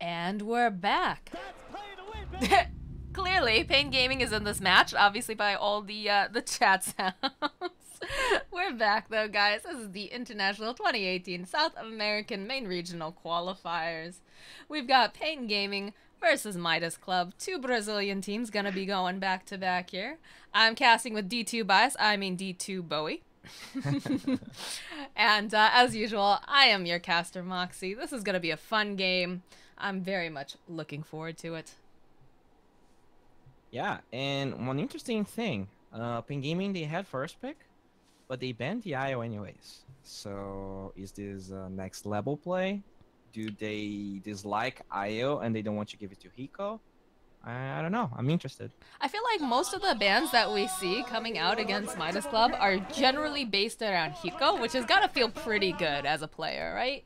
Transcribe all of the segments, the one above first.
And we're back. Clearly, Pain Gaming is in this match, obviously by all the uh, the chat sounds. we're back though, guys. This is the International 2018 South American Main Regional Qualifiers. We've got Pain Gaming versus Midas Club. Two Brazilian teams gonna be going back to back here. I'm casting with D2 Bias, I mean D2 Bowie. and uh, as usual, I am your caster Moxxi. This is gonna be a fun game. I'm very much looking forward to it. Yeah, and one interesting thing, uh, Pain Gaming they had first pick, but they banned the IO anyways. So is this uh, next level play? Do they dislike IO and they don't want to give it to Hiko? I, I don't know. I'm interested. I feel like most of the bans that we see coming out against Midas Club are generally based around Hiko, which has got to feel pretty good as a player, right?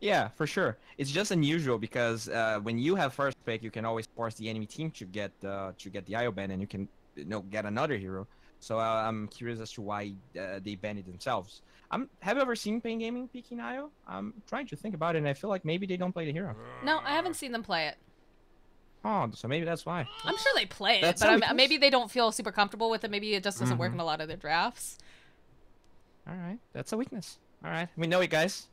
Yeah, for sure. It's just unusual because uh, when you have first pick, you can always force the enemy team to get uh, to get the IO ban, and you can you know get another hero. So uh, I'm curious as to why uh, they banned it themselves. I'm, have you ever seen Pain Gaming picking IO? I'm trying to think about it, and I feel like maybe they don't play the hero. No, I haven't seen them play it. Oh, so maybe that's why. I'm sure they play it, but I'm, maybe they don't feel super comfortable with it. Maybe it just doesn't mm -hmm. work in a lot of their drafts. All right, that's a weakness. All right, we know it, guys.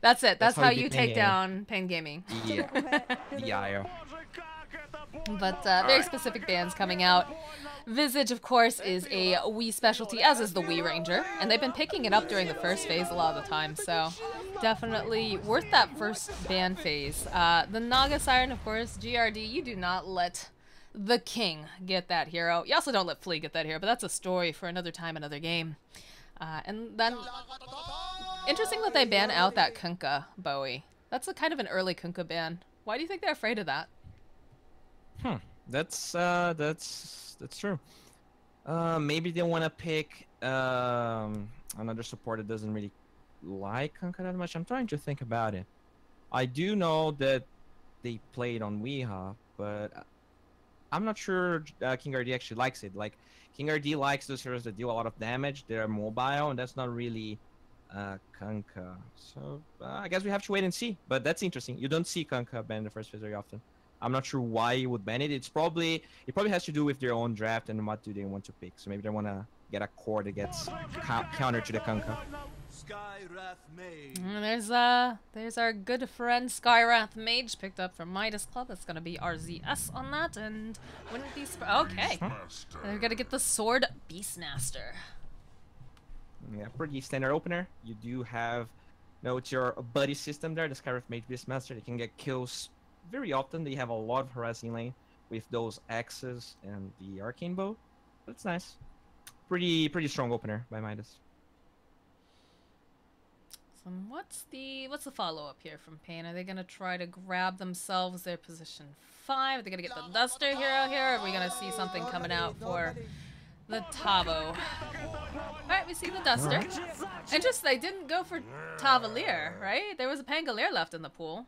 That's it. That's, That's how, you take down Pain Gaming. Yeah. IO. But uh, very specific bands coming out. Visage, of course, is a Wii specialty, as is the Windranger, and they've been picking it up during the first phase a lot of the time, so definitely worth that first band phase. Uh, the Naga Siren, of course, GRD, you do not let the King get that hero. You also don't let Flea get that hero, but that's a story for another time, another game. Uh, and then, interesting that they ban out that Kunkka Bowie. That's a kind of an early Kunkka ban. Why do you think they're afraid of that? Hmm, that's uh, that's that's true. Uh, maybe they want to pick um, another support that doesn't really like Kunkka that much. I'm trying to think about it. I do know that they played on Weeha, but I'm not sure uh, King RD actually likes it. Like, King RD likes those heroes that deal a lot of damage. They're mobile, and that's not really uh, Kunkka. So uh, I guess we have to wait and see. But that's interesting. You don't see Kunkka ban in the first phase very often. I'm not sure why you would ban it. It's probably it probably has to do with their own draft and what do they want to pick. So maybe they want to get a core that gets counter to the Kunkka. Mm, there's uh there's our good friend Skywrath Mage picked up from Midas Club. That's gonna be RZS on that, and wouldn't be okay. They're gonna get the sword Beastmaster. Yeah, pretty standard opener. You do have, you know, it's your buddy system there. The Skywrath Mage Beastmaster. They can get kills very often. They have a lot of harassing lane with those axes and the arcane bolt. That's nice. Pretty pretty strong opener by Midas. Um, what's the what's the follow up here from Pain? Are they gonna try to grab themselves their position five? Are they gonna get the Duster hero here? Are we gonna see something coming out for the Tavo? Alright, we see the Duster. Interesting, they didn't go for Tavalir, right? There was a Pangolier left in the pool.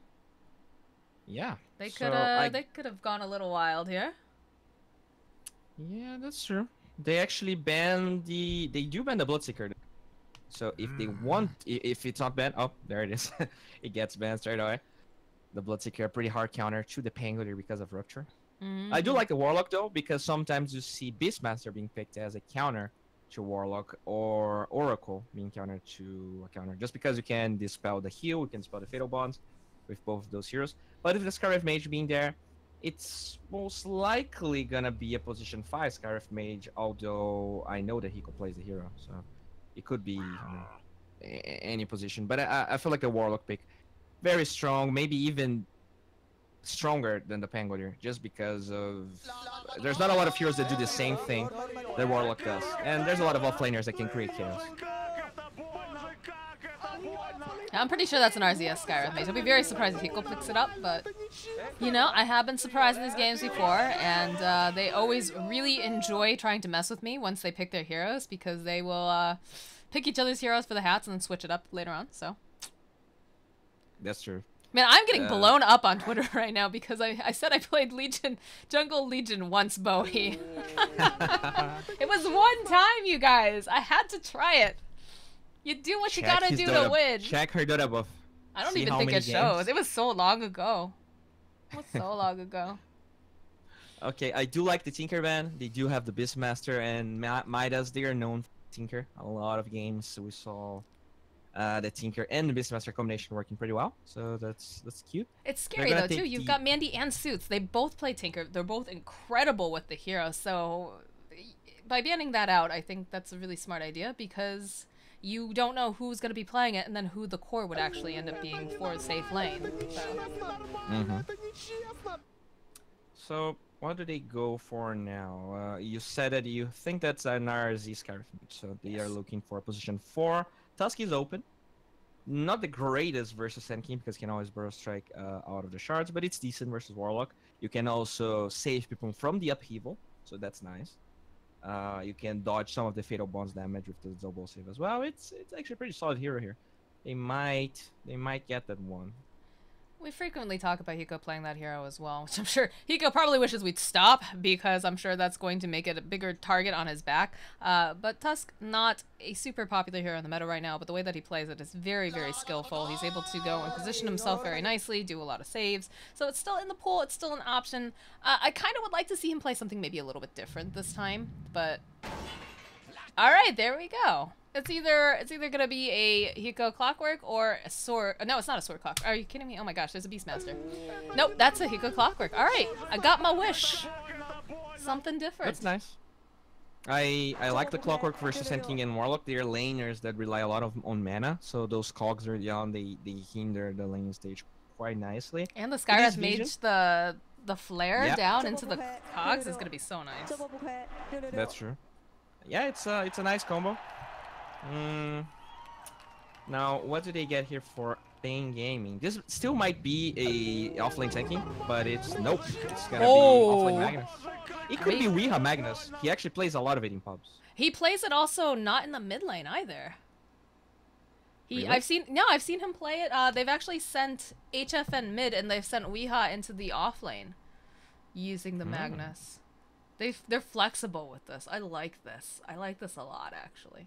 Yeah. They could have so they could have gone a little wild here. Yeah, that's true. They actually banned the they do ban the Bloodseeker so if they mm. want, if it's not banned, oh, there it is. it gets banned straight away. The Bloodseeker, pretty hard counter to the Pangolier because of Rupture. Mm. I do like the Warlock though, because sometimes you see Beastmaster being picked as a counter to Warlock or Oracle being countered to a counter. Just because you can dispel the heal, you can dispel the Fatal Bonds with both of those heroes. But if the Skywrath Mage being there, it's most likely gonna be a position 5 Skywrath Mage, although I know that he could play the hero, so... It could be any position, but I, I feel like the Warlock pick very strong, maybe even stronger than the Pangolier, just because of there's not a lot of heroes that do the same thing that Warlock does, and there's a lot of offlaners that can create chaos. I'm pretty sure that's an RZS Skywrath Mage. I'll be very surprised if Hiko picks it up, but you know, I have been surprised in these games before, and uh, they always really enjoy trying to mess with me once they pick their heroes because they will uh, pick each other's heroes for the hats and then switch it up later on. So that's true. Man, I'm getting uh, blown up on Twitter right now because I, I said I played Legion, Jungle Legion once, Bowie. it was one time, you guys. I had to try it. You do what check you gotta do to win. Check her Dotabuff. I don't See even think it shows. It was so long ago. It was so long ago. Okay, I do like the Tinker Band. They do have the Beastmaster and Midas. They are known for Tinker. A lot of games we saw uh, the Tinker and the Beastmaster combination working pretty well. So that's that's cute. It's scary though too. You've the- got Mandy and Suits. They both play Tinker. They're both incredible with the hero. So by banning that out, I think that's a really smart idea because you don't know who's going to be playing it and then who the core would actually end up being for a safe lane. So Mm-hmm. So what do they go for now? Uh, you said that you think that's an RZS Skywrath, so they are looking for position four. Tusk is open. Not the greatest versus Sand King because you can always burrow strike uh, out of the shards, but it's decent versus Warlock. You can also save people from the upheaval, so that's nice. Uh, you can dodge some of the fatal bonds damage with the double save as well. It's it's actually a pretty solid hero here. They might they might get that one. We frequently talk about Hiko playing that hero as well, which I'm sure Hiko probably wishes we'd stop because I'm sure that's going to make it a bigger target on his back. Uh, but Tusk, not a super popular hero in the meta right now, but the way that he plays it is very, very skillful. He's able to go and position himself very nicely, do a lot of saves. So it's still in the pool, it's still an option. Uh, I kind of would like to see him play something maybe a little bit different this time, but all right, there we go. It's either it's either gonna be a Hiko Clockwork or a sword. No, it's not a sword clock. Are you kidding me? Oh my gosh, there's a Beastmaster. Nope, that's a Hiko Clockwork. All right, I got my wish. Something different. That's nice. I I like the Clockwork versus King and Warlock. They're laners that rely a lot of on mana, so those cogs are on they they hinder the lane stage quite nicely. And the Skywrath. Mage, the the flare down into the cogs is gonna be so nice. That's true. Yeah, it's a it's a nice combo. Mm. Now, what do they get here for Pain Gaming? This still might be a offlane tanking, but it's nope. It's gonna Oh. be offlane Magnus. It could be Weeha Magnus. He actually plays a lot of it in pubs. He plays it also not in the mid lane either. He, Really? I've seen no, I've seen him play it. Uh, they've actually sent HFN mid and they've sent Weeha into the off lane using the Hmm. Magnus. They they're flexible with this. I like this. I like this a lot actually.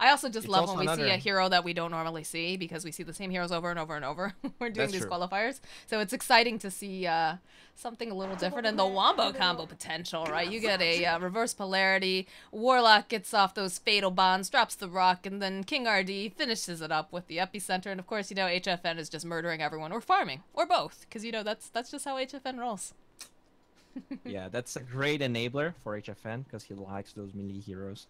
I also just It's love when also we see a hero that we don't normally see because we see the same heroes over and over and over. We're doing That's these true. qualifiers, so it's exciting to see uh, something a little different and the wombo combo potential. Right, you get a uh, reverse polarity. Warlock gets off those fatal bonds, drops the rock, and then King RD finishes it up with the epicenter. And of course, you know HFN is just murdering everyone or farming or both, because you know that's that's just how HFN rolls. yeah, that's a great enabler for HFN because he likes those melee heroes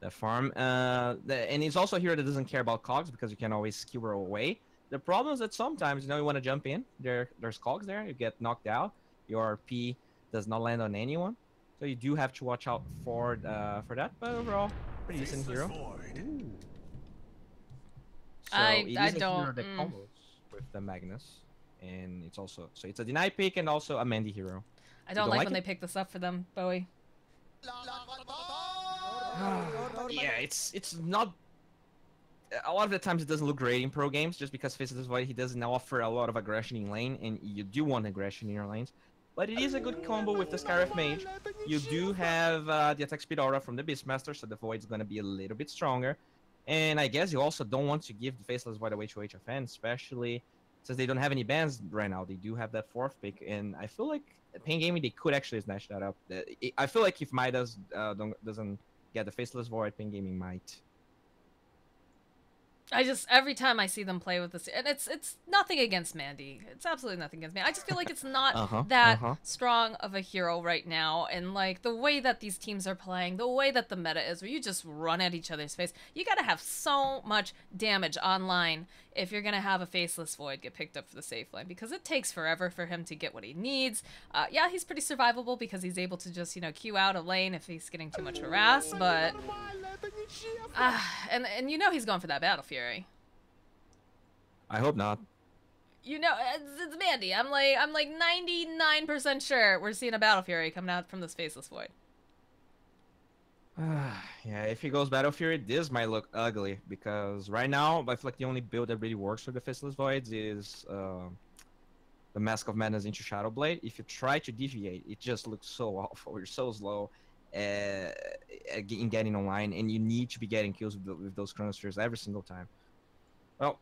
that farm. Uh, the, and he's also a hero that doesn't care about cogs because you can always skewer away. The problem is that sometimes you know you want to jump in, there there's cogs there, you get knocked out, your P does not land on anyone, so you do have to watch out for uh, for that. But overall, pretty decent hero. So I- it is I a hero don't- that mm. combos with the Magnus, and it's also so it's a deny pick and also a Mandy hero. I don't, don't like, like when it? they pick this up for them, Bowie. yeah, it's it's not. A lot of the times it doesn't look great in pro games just because Faceless Void he doesn't offer a lot of aggression in lane, and you do want aggression in your lanes. But it is a good combo with the Skywrath Mage. You do have uh, the attack speed aura from the Beastmaster, so the Void's gonna be a little bit stronger. And I guess you also don't want to give the Faceless Void away to HFN, especially since they don't have any bans right now. They do have that fourth pick, and I feel like Pain Gaming they could actually snatch that up. I- feel like if Midas uh, doesn't get the Faceless Void, Pain Gaming might. I just every time I see them play with this, and it's it's nothing against Mandy. It's absolutely nothing against Mandy. I just feel like it's not Uh-huh, that uh-huh. strong of a hero right now, and like the way that these teams are playing, the way that the meta is, where you just run at each other's face. You got to have so much damage online if you're gonna have a faceless void get picked up for the safe lane because it takes forever for him to get what he needs. Uh, yeah, he's pretty survivable because he's able to just you know queue out a lane if he's getting too much harass, but. Ah, and and you know he's going for that battle fury. I hope not. You know, it's, it's Mandy. I'm like, I'm like 99% sure we're seeing a Battle Fury coming out from this Faceless Void. yeah, if he goes Battle Fury, this might look ugly because right now I feel like the only build that really works for the Faceless Voids is uh, the Mask of Madness into Shadow Blade. If you try to deviate, it just looks so awful. You're so slow uh, in getting online, and you need to be getting kills with, with those Chronospheres every single time. Well,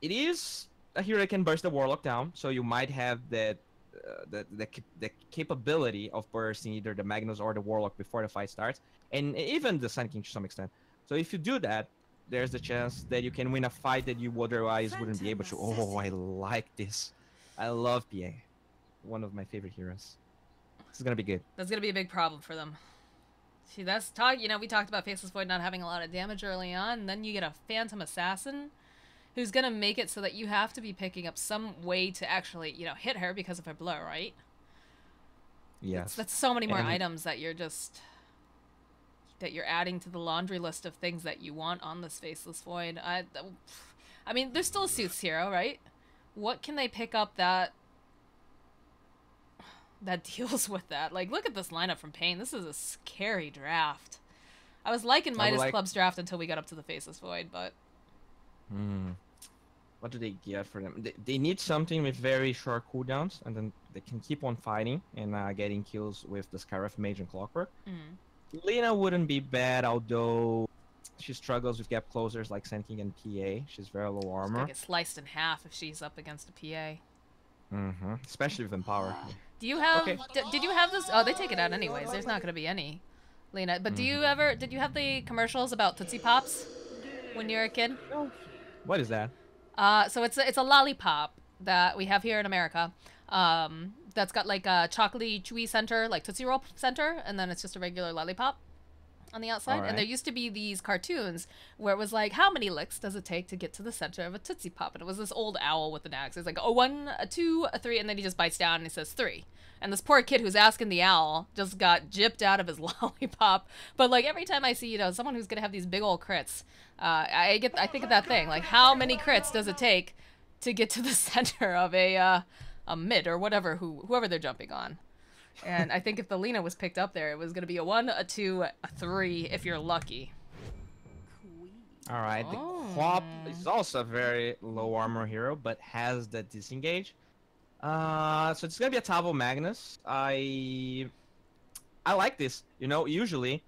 it is a hero that can burst the Warlock down, so you might have that uh, the, the the capability of bursting either the Magnus or the Warlock before the fight starts, and even the Sand King to some extent. So if you do that, there's the chance that you can win a fight that you otherwise wouldn't be able to. Oh, I like this. I love PA. One of my favorite heroes. This is gonna be good. That's gonna be a big problem for them. See, that's talk. You know, we talked about Faceless Void not having a lot of damage early on, and then you get a Phantom Assassin, who's gonna make it so that you have to be picking up some way to actually, you know, hit her because of her blow, right? Yes. That's so many more And- items that you're just that you're adding to the laundry list of things that you want on this Faceless Void. I, I mean, there's still a Suits hero, right? What can they pick up that that deals with that? Like, look at this lineup from Pain. This is a scary draft. I was liking Midas like- Club's draft until we got up to the Faceless Void, but Hmm. What do they get for them? They, they need something with very short cooldowns, and then they can keep on fighting and uh, getting kills with the Skywrath Mage and Clockwork. mm. Lina wouldn't be bad, although she struggles with gap closers like Sand King and PA. She's very low she's gonna armor. get sliced in half if she's up against a PA. hmm Especially with Empower. Do you have? Okay. d- did you have this? Oh, they take it out anyways. There's not gonna be any, Lina. But do you ever? Did you have the commercials about Tootsie Pops when you were a kid? What is that? Uh, so it's a, it's a lollipop that we have here in America. Um, that's got like a chocolatey chewy center, like Tootsie Roll center, and then it's just a regular lollipop on the outside. And there used to be these cartoons where it was like, how many licks does it take to get to the center of a Tootsie Pop? And it was this old owl with an axe. It's like a one, a two, a three, and then he just bites down and he says three. And this poor kid who's asking the owl just got gypped out of his lollipop. But like every time I see, you know, someone who's gonna have these big old crits, uh, I get, I think of that thing. Like, how many crits does it take to get to the center of a, uh, a mid or whatever, who whoever they're jumping on? And I think if the Lina was picked up there, it was gonna be a one, a two, a three, if you're lucky. All right, the Oh. QoP is also a very low armor hero, but has the disengage. Uh, so it's gonna be a Tavo Magnus. I I like this. You know, usually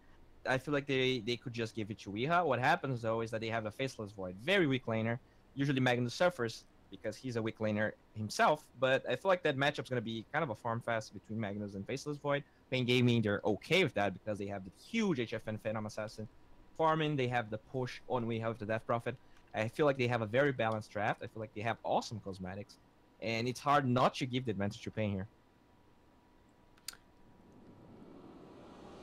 I feel like they they could just give it to Weeha. What happens though is that they have a Faceless Void, very weak laner. Usually Magnus suffers because he's a weak laner himself. But I feel like that matchup's gonna be kind of a farm fest between Magnus and Faceless Void. Pain Gaming, they're okay with that because they have the huge HFN Phantom Assassin farming. They have the push on We have the Death Prophet. I feel like they have a very balanced draft. I feel like they have awesome cosmetics, and it's hard not to give the advantage to Pain here.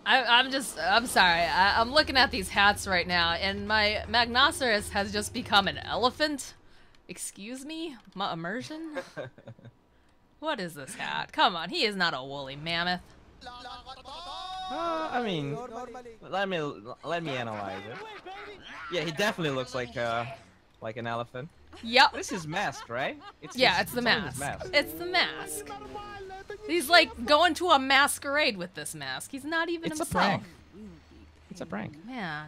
I, I'm just, I'm sorry. I, I'm looking at these hats right now, and my Magnosaurus has just become an elephant. Excuse me? My immersion? what is this hat? Come on, he is not a woolly mammoth. Uh, I mean, let me let me analyze it. Yeah, he definitely looks like uh like an elephant. Yep. This is masked, right? It's Yeah, his- it's the his mask. It's the mask. He's like going to a masquerade with this mask. He's not even It's a himself. prank. It's a prank. Man,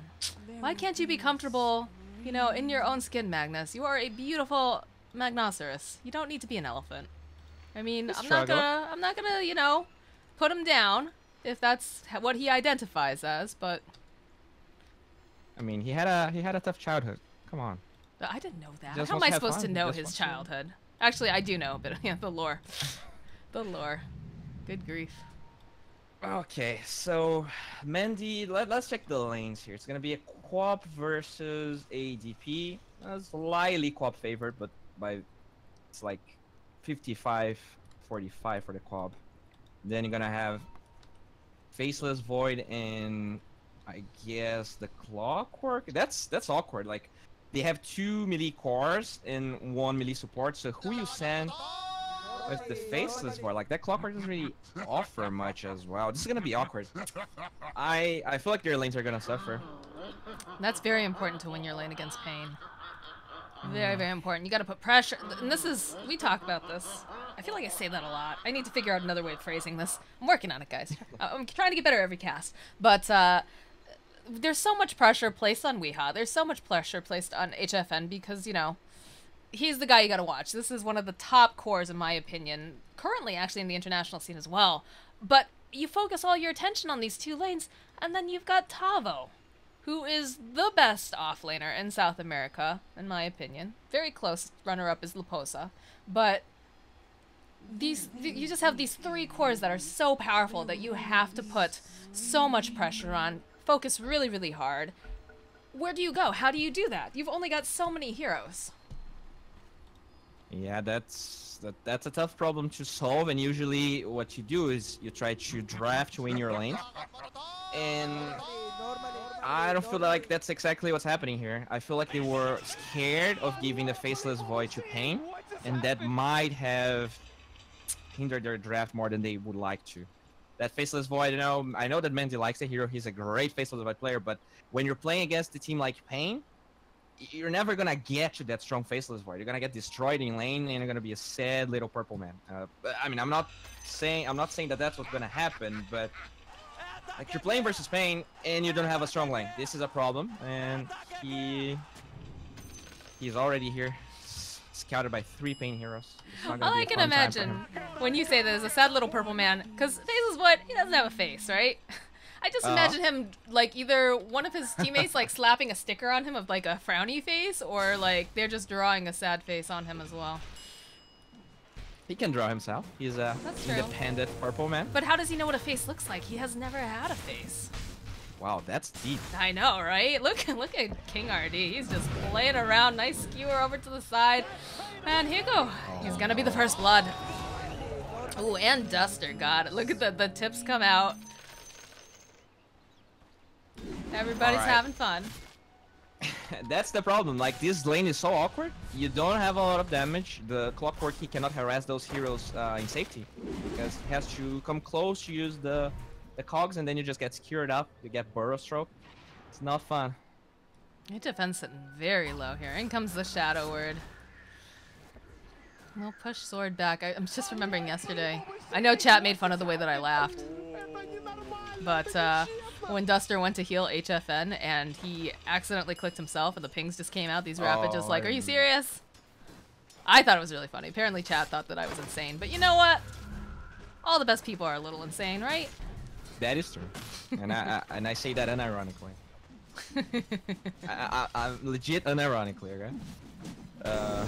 why can't you be comfortable, you know, in your own skin, Magnus? You are a beautiful Magnosaurus. You don't need to be an elephant. I mean, He's I'm not gonna, I'm not gonna, you know, put him down if that's what he identifies as. But I mean, he had a he had a tough childhood. Come on. I didn't know that. just How am I supposed to fun. He know his wants to- childhood? Actually, I do know, but yeah, the lore, the lore. Good grief. Okay, so Mandy, let, let's check the lanes here. It's gonna be a QoP versus ADP. Uh, slightly QoP favored, but by it's like 55 45 for the QoP. Then you're gonna have Faceless Void and I guess the Clockwork. That's that's awkward. Like they have two melee cores and one melee support. So who you send with the Faceless Void? Like that Clockwork doesn't really offer much as well. This is gonna be awkward. I I feel like their lanes are gonna suffer. That's very important to win your lane against pain. Very, very important. You got to put pressure. And this is, we talk about this. I feel like I say that a lot. I need to figure out another way of phrasing this. I'm working on it, guys. Uh, I'm trying to get better every cast. But uh, there's so much pressure placed on Weeha. There's so much pressure placed on HFN because, you know, he's the guy you got to watch. This is one of the top cores, in my opinion, currently actually in the international scene as well. But you focus all your attention on these two lanes, and then you've got Tavo who is the best offlaner in South America, in my opinion. Very close runner up is Luposa, but these th- you just have these three cores that are so powerful that you have to put so much pressure on, focus really really hard. Where do you go? How do you do that? You've only got so many heroes. Yeah, that's that, that's a tough problem to solve. And usually, what you do is you try to draft to win your lane. And I don't feel like that's exactly what's happening here. I feel like they were scared of giving the Faceless Void to Pain, and that might have hindered their draft more than they would like to. That Faceless Void, you know, I know that Mandy likes the hero. He's a great Faceless Void player, but when you're playing against a team like Pain, you're never gonna get to that strong faceless void. You're gonna get destroyed in lane, and you're gonna be a sad little purple man. Uh, I mean, I'm not saying I'm not saying that that's what's gonna happen, but like you're playing versus Pain, and you don't have a strong lane. This is a problem, and he he's already here, scouted by three Pain heroes. All I can imagine when you say there's a sad little purple man, because faceless what? he doesn't have a face, right? I just Uh-huh. imagine him like either one of his teammates like slapping a sticker on him of like a frowny face, or like they're just drawing a sad face on him as well. He can draw himself. He's a That's true. independent purple man. But how does he know what a face looks like? He has never had a face. Wow, that's deep. I know, right? Look, look at King RD. He's just playing around. Nice skewer over to the side. And here you go. He's gonna be the first blood. Ooh, and Duster. God, look at the the tips come out. Everybody's Alright. having fun. That's the problem. Like this lane is so awkward. You don't have a lot of damage. The Clockwork he cannot harass those heroes uh, in safety because he has to come close to use the the cogs, and then you just get skewered up. You get burrow stroke. It's not fun. Your defense sitting very low here. In comes the shadow word. We'll push sword back. I, I'm just remembering yesterday. I know chat made fun of the way that I laughed. But uh, when Duster went to heal HFN and he accidentally clicked himself and the pings just came out, these rapid just Oh, like, are you serious? I thought it was really funny. Apparently chat thought that I was insane. But you know what? All the best people are a little insane, right? That is true, and I, I and I say that unironically. I, I'm legit unironically, okay? Uh,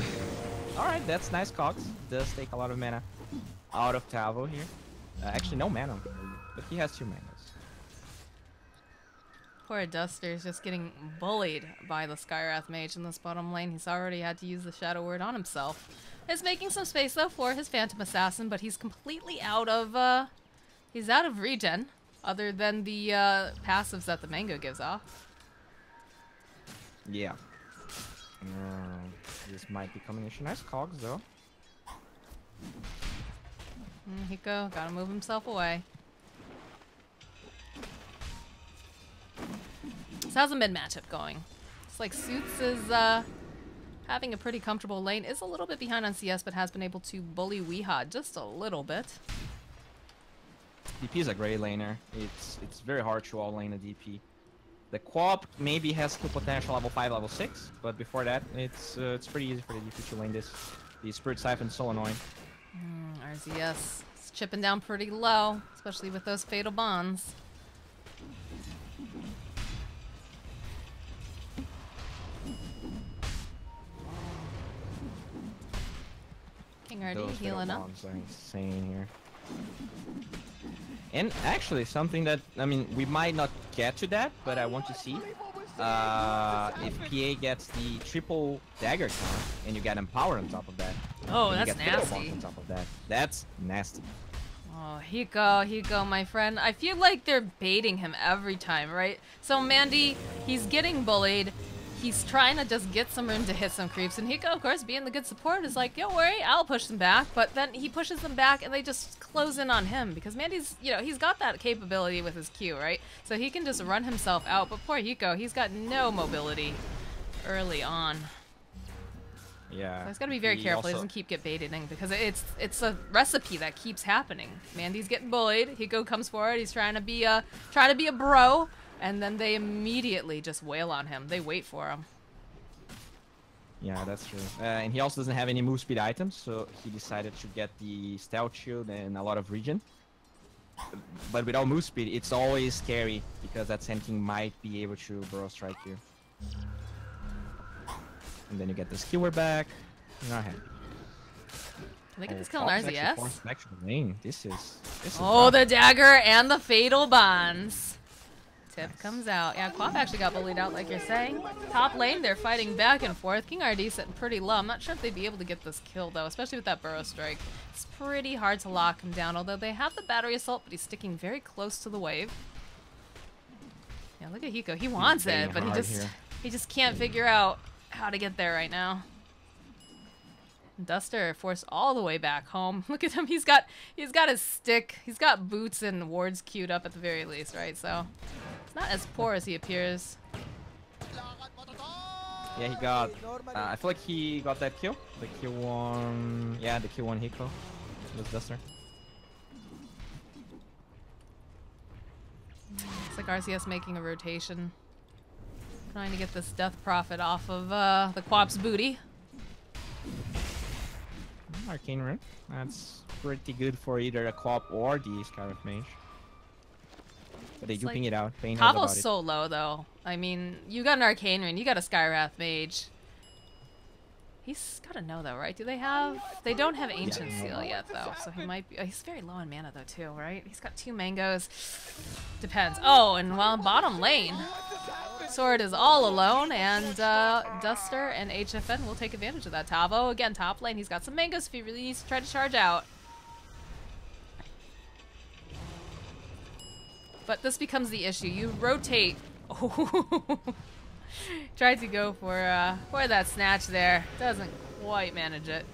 all right, that's nice. Cogs. does take a lot of mana out of Tavo here. Uh, actually, no mana, but he has two manas. Poor Duster's just getting bullied by the Skywrath Mage in this bottom lane. He's already had to use the Shadow Word on himself. Is making some space though for his Phantom Assassin, but he's completely out of uh he's out of regen, other than the uh passives that the mango gives off. Yeah. Uh, this might be coming issue. Nice cogs though. Mm, Hiko, gotta move himself away. How's the mid matchup going? It's like Suits is uh having a pretty comfortable lane, is a little bit behind on CS, but has been able to bully Weehad just a little bit. DP is a great laner. It's it's very hard to all lane a DP. The QoP maybe has skill potential level 5, level 6, but before that, it's uh, it's pretty easy for the DP to lane this. The Spirit Siphon's so annoying. Mm, RZS is chipping down pretty low, especially with those fatal bonds. RD Those healing up. are insane here. And actually, something that I mean, we might not get to that, but I want to see uh, if PA gets the triple dagger count and you get empower on top of that. Oh, and that's nasty. on top of that. That's nasty. Oh, Hiko, Hiko, my friend. I feel like they're baiting him every time, right? So Mandy, he's getting bullied. He's trying to just get some room to hit some creeps, and Hiko, of course, being the good support, is like, "Don't worry, I'll push them back." But then he pushes them back, and they just close in on him because Mandy's, you know, he's got that capability with his Q, right? So he can just run himself out. But poor Hiko, he's got no mobility early on. Yeah. So he's got to be very he careful. He doesn't keep get baited in because it's it's a recipe that keeps happening. Mandy's getting bullied. Hiko comes forward. He's trying to be a trying to be a bro, and then they immediately just wail on him. They wait for him. Yeah, that's true. Uh, and he also doesn't have any move speed items, so he decided to get the stout shield and a lot of regen. but without move speed, it's always scary because that Sand King might be able to burrow strike you. And then you get the skewer back. You're not happy. They get Oh, this kill on Fox actually RZS? forced an extra lane. This is. This is Oh, rough. the dagger and the fatal bonds. Tip comes out. Yeah, QoP actually got bullied out, like you're saying. Top lane, they're fighting back and forth. King RD sitting pretty low. I'm not sure if they'd be able to get this kill, though, especially with that burrow strike. It's pretty hard to lock him down, although they have the battery assault, but he's sticking very close to the wave. Yeah, look at Hiko. He wants it, but he just here. he just can't figure out how to get there right now. Duster forced all the way back home. Look at him. He's got he's got his stick. He's got boots and wards queued up at the very least, right? So not as poor as he appears. Yeah, he got. Uh, I feel like he got that kill. The kill one. Yeah, the kill one Hiko. Was Duster. It's like RZS making a rotation. Trying to get this death prophet off of uh, the QoP's booty. Arcane Rune. That's pretty good for either a QoP or the Skywrath Mage. But they do like- ping it out. Pain knows about Tavo's it. so low though. I mean, you got an Arcane Rune, you got a Skywrath Mage. He's gotta know though, right? Do they have? They don't have Ancient Seal yet though, so he might be. he's very low on mana though too, right? He's got two mangoes. Depends. Oh, and well, bottom lane, Sword is all alone, and uh, Duster and HFN will take advantage of that. Tavo again, top lane. He's got some mangoes if he really needs to try to charge out. But this becomes the issue. You rotate. Tried to go for uh, for that snatch there. Doesn't quite manage it.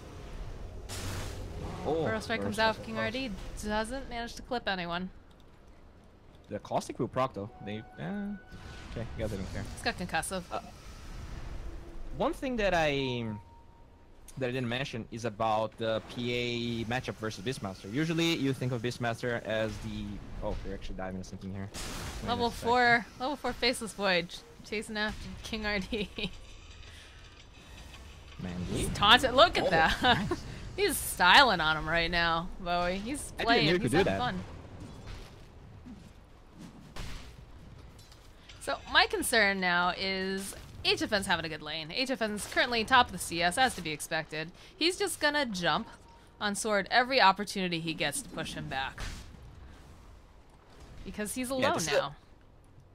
Oh, Burrow strike comes out. Strike, King. RD doesn't manage to clip anyone. The caustic will proc though. They. Uh, okay, you guys didn't care. It's got concussive. One thing that I that I didn't mention is about the PA matchup versus Beastmaster. Usually, you think of Beastmaster as the oh, they're actually diving into something here. Wait level four, level four faceless void, chasing after King RD. Mandy. Taunted. Look at Oh, that. He's styling on him right now, Bowie. He's playing. He's having that. fun. So my concern now is HFN's having a good lane. HFN's currently top of the CS, as to be expected. He's just gonna jump on Sword every opportunity he gets to push him back. Because he's alone this is a- now.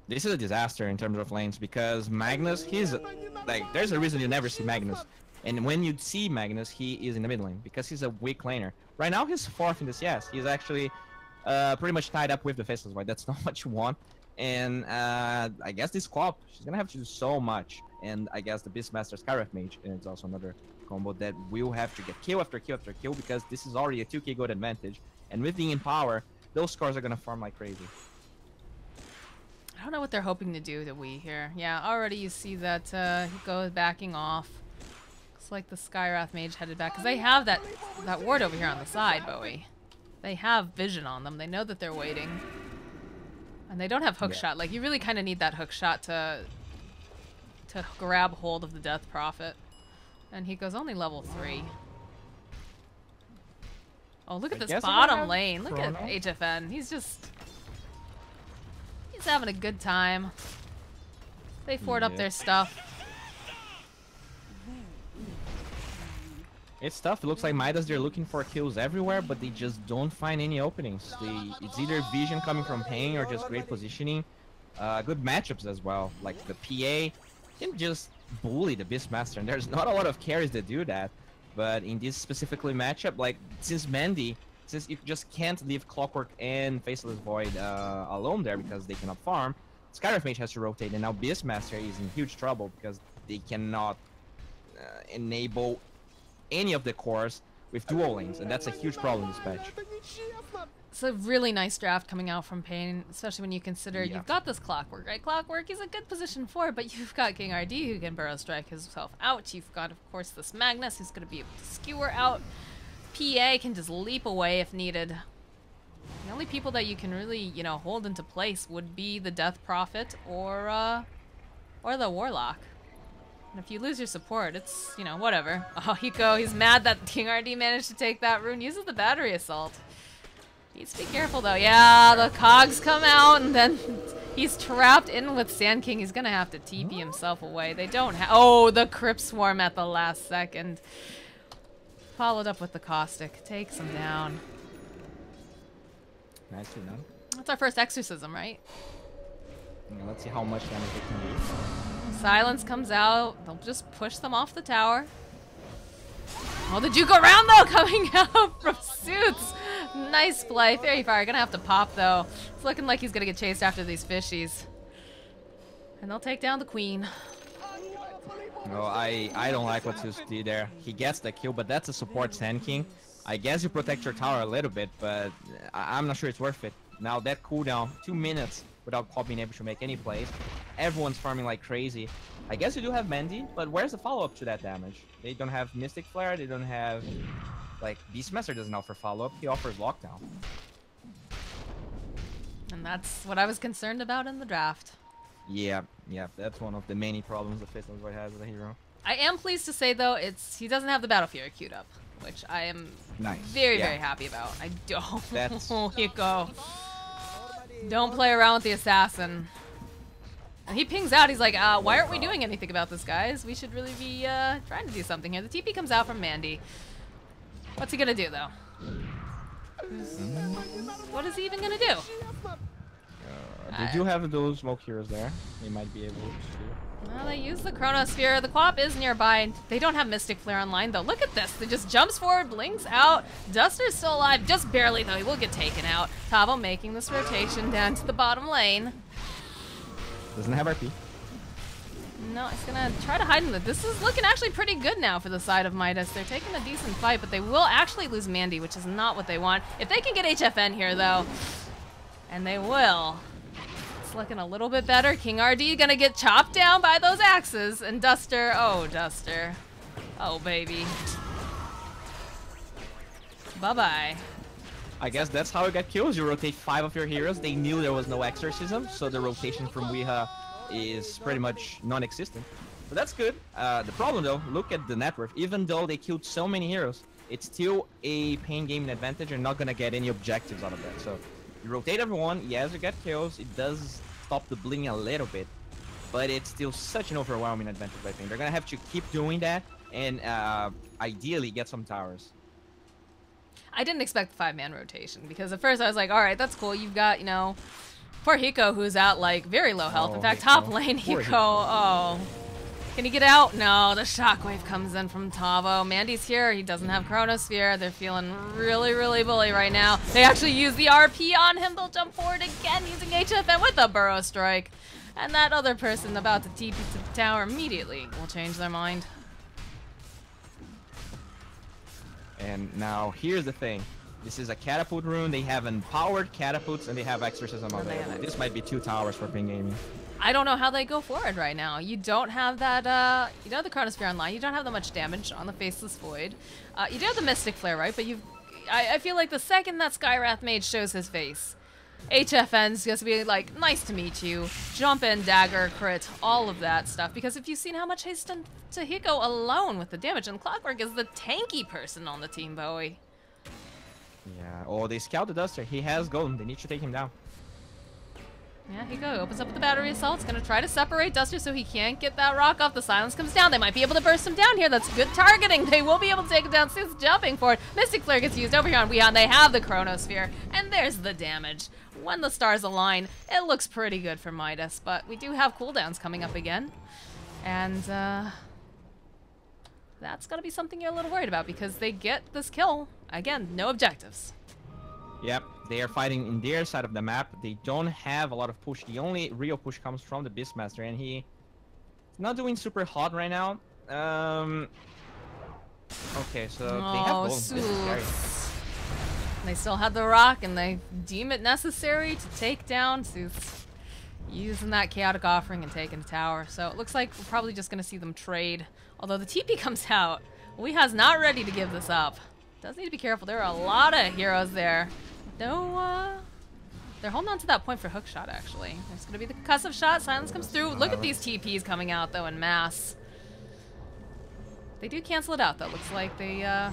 This is a disaster in terms of lanes because Magnus, he's like, there's a reason you never see Magnus. And when you see Magnus, he is in the mid lane because he's a weak laner. Right now, he's fourth in the CS. He's actually uh, pretty much tied up with the Faceless Void. That's not what you want. And uh, I guess this QoP, she's gonna have to do so much. And I guess the Beastmaster Skywrath Mage is also another combo that will have to get kill after kill after kill because this is already a 2k gold advantage. And with being in power, those scores are gonna farm like crazy. I don't know what they're hoping to do to we here. Yeah, already you see that uh, he goes backing off. Looks like the Skywrath mage headed back because they have that that ward over here on the side, Bowie. They have vision on them. They know that they're waiting, and they don't have hookshot. Yeah. Like you really kind of need that hookshot to to grab hold of the Death Prophet. And he goes only level three. Oh, look at I this guess I might bottom lane. Look at HFN. He's just He's having a good time. They forward up their stuff. It's tough. It looks like Midas they're looking for kills everywhere, but they just don't find any openings. They it's either vision coming from pain or just great positioning. Uh, good matchups as well. Like the PA can just bully the Beastmaster, and there's not a lot of carries that do that. But in this specifically matchup, like since Mandy, since you just can't leave Clockwork and Faceless Void uh, alone there because they cannot farm, Skywrath Mage has to rotate, and now Beastmaster is in huge trouble because they cannot uh, enable any of the cores with dual lanes, and that's a huge problem this patch. It's a really nice draft coming out from Pain, especially when you consider Yeah. you've got this Clockwork, right? Clockwork is a good position for but you've got King RD who can Burrow Strike himself out. You've got, of course, this Magnus who's going to be able to skewer out. PA can just leap away if needed. The only people that you can really, you know, hold into place would be the Death Prophet or, uh, or the Warlock. And if you lose your support, it's, you know, whatever. Oh, Hiko, he's mad that King RD managed to take that rune. Uses the battery assault. Needs to be careful though. Yeah, the cogs come out and then he's trapped in with Sand King. He's gonna have to TP himself away. They don't have. Oh, the Crypt Swarm at the last second. Followed up with the Caustic. Takes him down. Nicely done. That's our first exorcism, right? Yeah, let's see how much damage it can do. Silence comes out. They'll just push them off the tower. Oh, the Juke around though coming out from Suits. Nice play. Faerie Fire gonna have to pop though. It's looking like he's gonna get chased after these fishies. And they'll take down the queen. No, I I don't like what Zeus did there. He gets the kill, but that's a support Sand King. I guess you protect your tower a little bit, but I am not sure it's worth it. Now that cooldown, two minutes without Pop being able to make any plays. Everyone's farming like crazy. I guess you do have Mandy, but where's the follow-up to that damage? They don't have Mystic Flare, they don't have... Like, Beastmaster doesn't offer follow-up, he offers Lockdown. And that's what I was concerned about in the draft. Yeah, yeah, that's one of the many problems the Fist Void has as a hero. I am pleased to say though, it's he doesn't have the Battle Fury queued up, which I am nice. very, yeah. very happy about. I don't. That's... Hiko. Don't play around with the assassin. He pings out, he's like, uh, why aren't we doing anything about this, guys? We should really be uh, trying to do something here. The TP comes out from Mandy. What's he gonna do, though? What is he even gonna do? Uh, they do have those smoke heroes there. They might be able to... Well, they use the Chronosphere. The QoP is nearby. They don't have Mystic Flare online, though. Look at this. They just jumps forward, blinks out. Duster's still alive. Just barely, though. He will get taken out. Tavo making this rotation down to the bottom lane. Doesn't have RP. No, it's gonna try to hide in the. This is looking actually pretty good now for the side of Midas. They're taking a decent fight, but they will actually lose Mandy, which is not what they want. If they can get HFN here, though, and they will, it's looking a little bit better. King RD gonna get chopped down by those axes, and Duster, oh, Duster. Oh, baby. Bye-bye. I guess that's how it got kills. You rotate five of your heroes. They knew there was no exorcism, so the rotation from Weeha is pretty much non-existent. But that's good. Uh, the problem though, look at the net worth. Even though they killed so many heroes, it's still a pain gaming advantage. You're not gonna get any objectives out of that. So you rotate everyone. Yes, you get kills. It does stop the bling a little bit, but it's still such an overwhelming advantage. I think they're gonna have to keep doing that and uh, ideally get some towers. I didn't expect the five-man rotation because at first I was like, all right, that's cool. You've got, you know, poor Hiko who's at like very low health. Oh, in fact, Hiko. top lane Hiko. Hiko. Oh. Can he get out? No, the shockwave comes in from Tavo. Mandy's here. He doesn't have Chronosphere. They're feeling really, really bully right now. They actually use the RP on him. They'll jump forward again using HFN with a Burrow Strike. And that other person about to TP to the tower immediately will change their mind. And now here's the thing. This is a catapult rune. They have empowered catapults and they have exorcism they available. This might be two towers for ping gaming. I don't know how they go forward right now. You don't have that, uh, you don't have the Chronosphere online. You don't have that much damage on the Faceless Void. Uh, you do have the Mystic Flare, right? But you've, I, I feel like the second that Skywrath Mage shows his face, HFN's going to be like, nice to meet you, jump in, dagger, crit, all of that stuff. Because if you've seen how much he's done to Hiko alone with the damage, and Clockwork is the tanky person on the team, Bowie. Yeah. Oh, they scout the Duster. He has golem. They need to take him down. Yeah, go. Opens up with the battery assault. It's gonna try to separate Duster so he can't get that rock off. The silence comes down. They might be able to burst him down here. That's good targeting. They will be able to take him down. Suits jumping for it. Mystic Flare gets used over here on Weon. They have the Chronosphere. And there's the damage. When the stars align, it looks pretty good for Midas. But we do have cooldowns coming up again. And, uh... That's gonna be something you're a little worried about because they get this kill. Again, no objectives. Yep, they are fighting in their side of the map. They don't have a lot of push. The only real push comes from the Beastmaster, and he not doing super hot right now. Um. Okay, so they have Oh, They still have the rock, and they deem it necessary to take down Sooths. Using that chaotic offering and taking the tower. So it looks like we're probably just gonna see them trade. Although the TP comes out. Weeha's not ready to give this up. Does need to be careful. There are a lot of heroes there. No, uh... They're holding on to that point for hook shot, actually. There's gonna be the concussive shot. Silence comes through. Look at these TPs coming out, though, in mass. They do cancel it out, though. Looks like they, uh...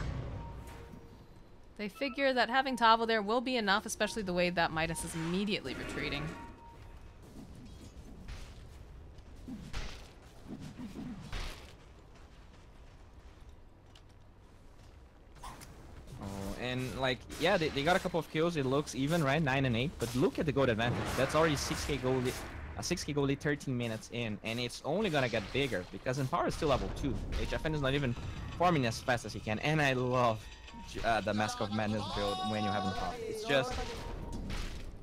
They figure that having Tavo there will be enough, especially the way that Midas is immediately retreating. Oh, and like, yeah, they, they got a couple of kills. It looks even, right? 9 and 8. But look at the gold advantage. That's already 6k gold, a 6k gold 13 minutes in. And it's only gonna get bigger because Empower is still level 2. HFN is not even farming as fast as he can. And I love uh, the Mask of Madness build when you have Empower. It's just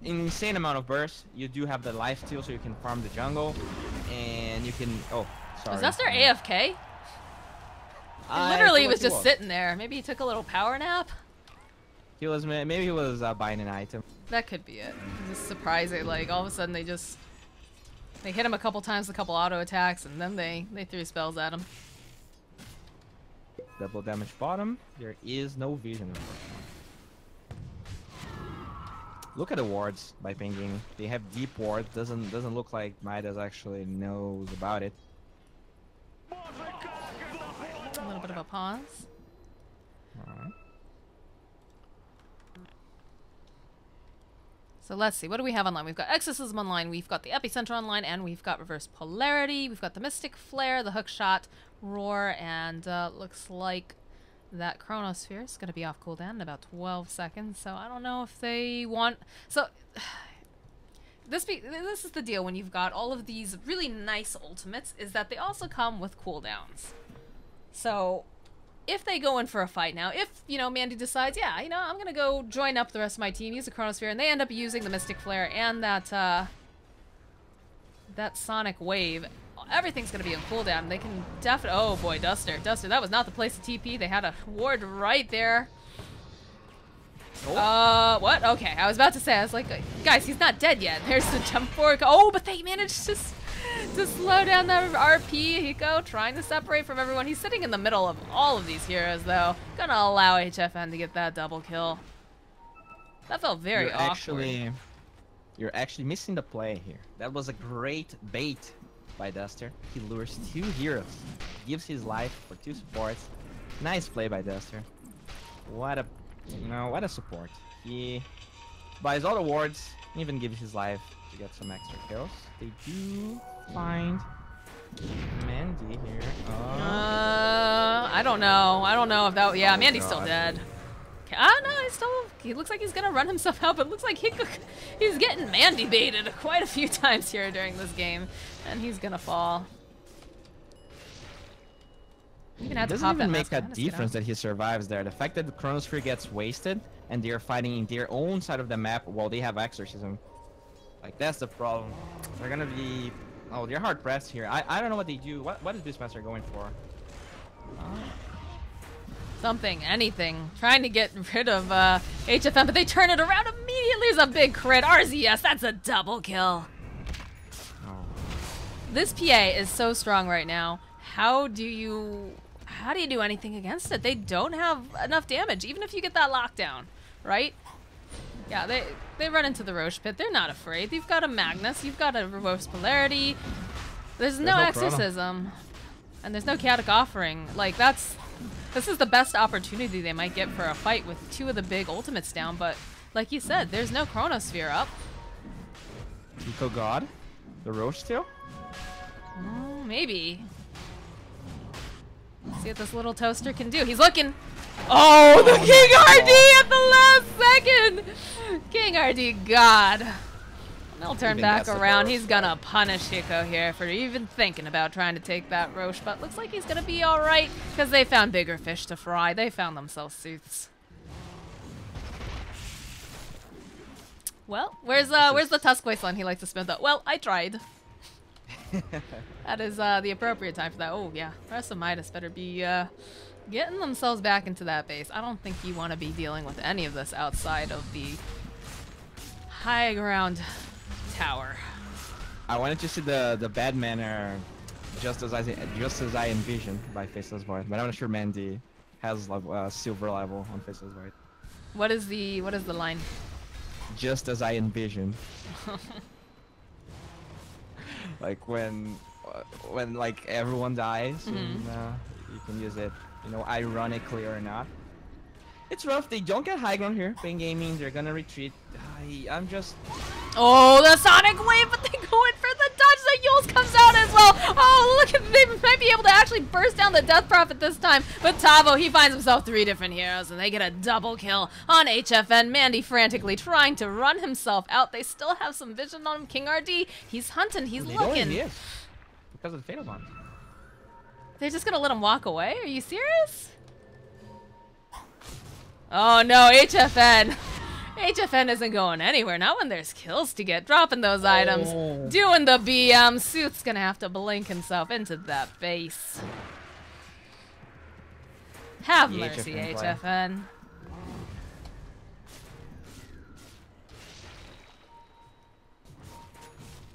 insane amount of burst. You do have the life steal so you can farm the jungle. And you can... Oh, sorry. Is Duster AFK? I literally feel was just sitting there. Maybe he took a little power nap? He was maybe he was uh, buying an item. That could be it. Just surprising, like all of a sudden they just they hit him a couple times, a couple auto attacks, and then they they threw spells at him. Double damage bottom. There is no vision. Look at the wards by Penguin. They have deep ward. Doesn't doesn't look like Midas actually knows about it. A little bit of a pause. So let's see, what do we have online? We've got Exorcism online, we've got the Epicenter online, and we've got Reverse Polarity, we've got the Mystic Flare, the Hookshot, Roar, and uh, looks like that Chronosphere is going to be off cooldown in about 12 seconds, so I don't know if they want... So, this be this is the deal when you've got all of these really nice ultimates, is that they also come with cooldowns. So, if they go in for a fight now, if, you know, Mandy decides, yeah, you know, I'm gonna go join up the rest of my team, use the Chronosphere, and they end up using the Mystic Flare and that, uh, that Sonic Wave, everything's gonna be on cooldown. They can definitely, oh boy, Duster, Duster, that was not the place to TP. They had a ward right there. Oh. Uh, what? Okay, I was about to say, I was like, guys, he's not dead yet. There's the jump forward. Oh, but they managed to to slow down that RP. Hiko trying to separate from everyone. He's sitting in the middle of all of these heroes, though. Gonna allow HFN to get that double kill. That felt very you're awkward. Actually, you're actually missing the play here. That was a great bait by Duster. He lures two heroes, gives his life for two supports. Nice play by Duster. What a, you know, what a support. He buys all the wards, even gives his life to get some extra kills. They do find Mandy here. Oh. Uh, I don't know. I don't know if that. Yeah, Oh, Mandy's still dead. Ah, no, he's still. He looks like he's gonna run himself out, but looks like he, could, he's getting Mandy baited quite a few times here during this game, and he's gonna fall. You're gonna have to doesn't even make a on, just get difference that he survives there. The fact that the Chronosphere gets wasted and they're fighting in their own side of the map while they have Exorcism. Like, that's the problem. They're gonna be... Oh, they're hard pressed here. I, I don't know what they do. What, what is Beastmaster going for? Something, anything. Trying to get rid of uh, HFN, but they turn it around immediately. There's a big crit. RZS, that's a double kill. This PA is so strong right now. How do you how do you do anything against it? They don't have enough damage, even if you get that lockdown, right? Yeah, they they run into the Rosh pit. They're not afraid. You've got a Magnus. You've got a reverse polarity. There's no, no exorcism, and there's no chaotic offering. Like that's this is the best opportunity they might get for a fight with two of the big ultimates down. But like you said, there's no chronosphere up. Eco God? The Rosh still? Mm, maybe. See what this little toaster can do. He's looking. Oh, the King RD at the last second. King RD, God. They'll turn Even back around. He's gonna punish Hiko here for even thinking about trying to take that Rosh, but looks like he's gonna be all right because they found bigger fish to fry. They found themselves Sooths. Well, where's uh, where's the Tusk wasteland he likes to spend though? Well, I tried. That is uh, the appropriate time for that. Oh, yeah. Rest of Midas better be uh, getting themselves back into that base. I don't think you want to be dealing with any of this outside of the high ground tower. I wanted to see the the bad manner, just as I just as I envisioned by Faceless Void, but I'm not sure Mandy has level, uh, silver level on Faceless Void. What is the what is the line? Just as I envisioned. like when uh, when like everyone dies, and, Mhm. uh, you can use it. You know, ironically or not. It's rough. They don't get high ground here. Pain Gaming, they're gonna retreat. I, I'm just. Oh, the Sonic Wave, but they go in the dodge. that Eul's comes out as well. Oh, look, at they might be able to actually burst down the Death Prophet this time. But Tavo, he finds himself three different heroes, and they get a double kill on HFN. Mandy frantically trying to run himself out. They still have some vision on him. King RD, he's hunting, he's They looking. he is because of the Fatal Bond. They're just gonna let him walk away? Are you serious? Oh no, HFN. HFN isn't going anywhere, not when there's kills to get. Dropping those items. Oh. Doing the BM. Sooth's gonna have to blink himself into that base. Have The mercy, HFN. HFN.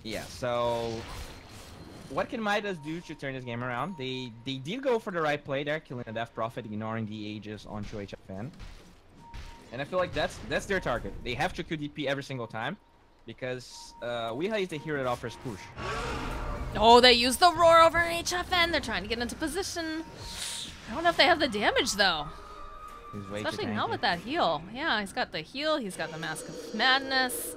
Yeah, so what can Midas do to turn this game around? They they did go for the right play there, killing the Death Prophet, ignoring the Aegis onto HFN. And I feel like that's that's their target. They have to QDP every single time because uh, Weeha is the hero that offers push. Oh, they used the roar over HFN. They're trying to get into position. I don't know if they have the damage though. Especially now with that heal. Yeah, he's got the heal, he's got the Mask of Madness.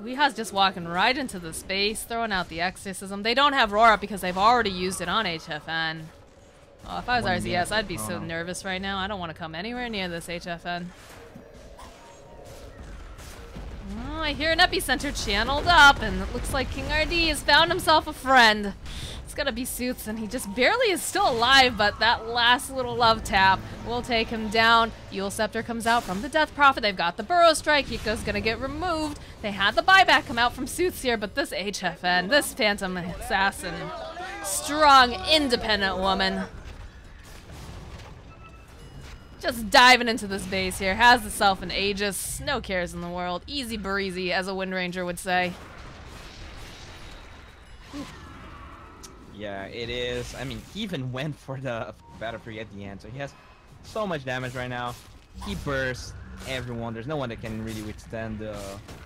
Weeha's just walking right into the space, throwing out the Exorcism. They don't have Roar up because they've already used it on HFN. Oh, if I was One RZS. I'd be Oh, so nervous right now. I don't want to come anywhere near this HFN. Oh, I hear an epicenter channeled up, and it looks like King RD has found himself a friend. It's gonna be Suits, and he just barely is still alive, but that last little love tap will take him down. Eul's Scepter comes out from the Death Prophet. They've got the Burrow Strike. Hiko's gonna get removed. They had the buyback come out from Suits here, but this HFN, this Phantom Assassin, strong, independent woman, just diving into this base here. Has itself an Aegis. No cares in the world. Easy breezy, as a Windranger would say. Yeah, it is. I mean, he even went for the Battle Fury at the end, so he has so much damage right now. He bursts everyone. There's no one that can really withstand the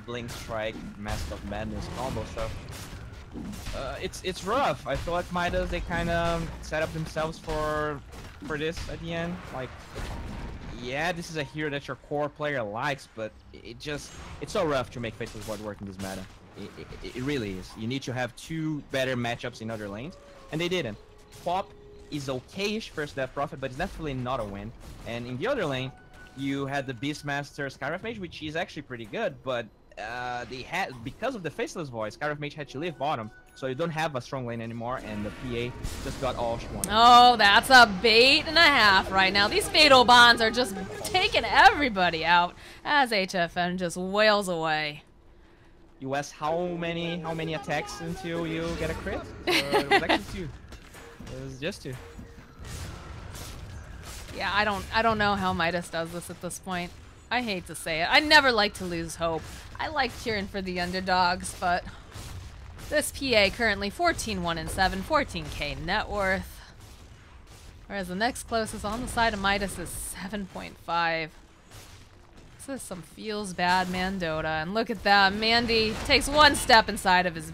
Blink Strike, Mask of Madness combo, so... Uh, it's it's rough. I feel like Midas, they kind of set up themselves for for this at the end. Like, yeah, this is a hero that your core player likes, but it just it's so rough to make Faceless Void work in this meta. It, it, it really is. You need to have two better matchups in other lanes, and they didn't. Pop is okayish first Death Prophet, but it's definitely not a win. And in the other lane, you had the Beastmaster Skywrath Mage, which is actually pretty good, but uh, they had because of the Faceless Void, Skywrath Mage had to leave bottom, so you don't have a strong lane anymore, and the PA just got all she. Oh, that's a bait and a half right now. These Fatal Bonds are just taking everybody out as HFN just wails away. You asked how many how many attacks until you get a crit? Uh, it was actually two. It was just two. Yeah, I don't I don't know how Midas does this at this point. I hate to say it. I never like to lose hope. I like cheering for the underdogs, but this PA currently 14-1 and 7, 14k net worth. Whereas the next closest on the side of Midas is 7.5. This is some feels bad Mandota. And look at that. Mandy takes one step inside of his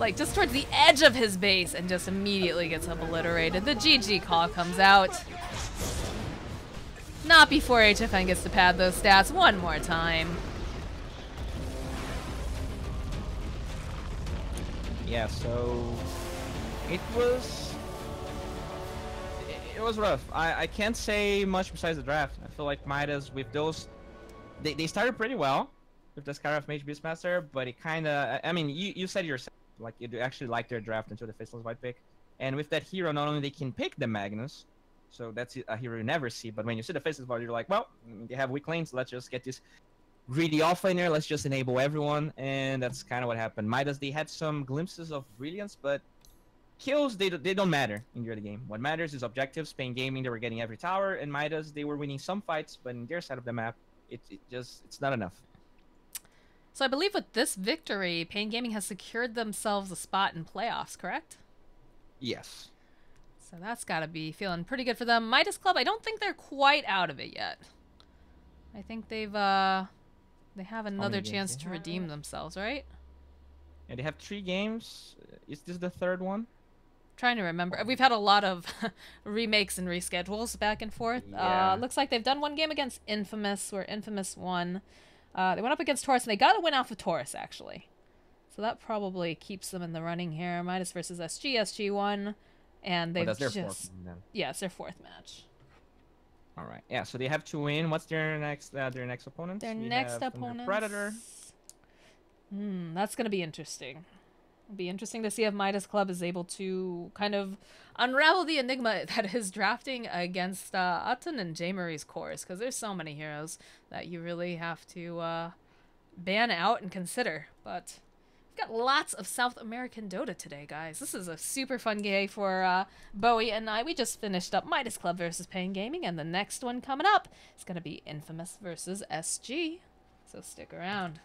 like just towards the edge of his base and just immediately gets obliterated. The GG call comes out. Not before HFN gets to pad those stats one more time. Yeah, so it was it, was rough. I, I can't say much besides the draft. I feel like Midas with those they, they started pretty well with the Skywrath Mage Beastmaster, but it kind of I mean you, you said yourself like you actually like their draft until the Faceless Void pick, and with that hero not only they can pick the Magnus, so that's a hero you never see. But when you see the Faceless Void, you're like, well, they have weak lanes. Let's just get this greedy offlaner. Let's just enable everyone, and that's kind of what happened. Midas they had some glimpses of brilliance, but kills they, they don't matter in the early game. What matters is objectives. Pain Gaming they were getting every tower, and Midas they were winning some fights, but in their side of the map, it, it just it's not enough. So I believe with this victory, Pain Gaming has secured themselves a spot in playoffs, correct? Yes. So that's got to be feeling pretty good for them. Midas Club, I don't think they're quite out of it yet. I think they've uh they have another chance to redeem have? themselves, right? And they have three games. Is this the third one? trying to remember. We've had a lot of remakes and reschedules back and forth. Yeah. Uh, looks like they've done one game against Infamous, where Infamous won. Uh, they went up against Taurus, and they got a win off of Taurus, actually. So that probably keeps them in the running here. Midas versus SG. SG won, and Oh, they've that's their just fourth. one yeah, it's their fourth match. All right. Yeah. So they have to win. What's their next? Uh, their next opponent? Their We next opponent. Predator. Hmm, that's gonna be interesting. It'll be interesting to see if Midas Club is able to kind of unravel the enigma that is drafting against uh, Utton and J. Marie's cores, because there's so many heroes that you really have to uh, ban out and consider. But got lots of South American Dota today, guys. This is a super fun game for uh, Bowie and I. We just finished up Midas Club versus Pain Gaming, and the next one coming up is gonna be Infamous versus SG. So stick around.